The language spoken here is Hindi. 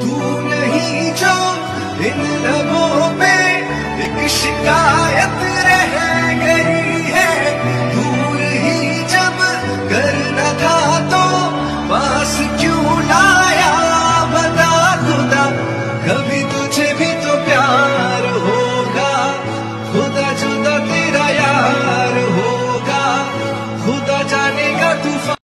तू नहीं जो इन लबों पे एक शिकायत रह गई है। दूर ही जब करना था तो पास क्यों लाया? बता खुदा, कभी तुझे भी तो प्यार होगा। खुदा जुदा तेरा यार होगा। खुदा जानेगा तूफ़ान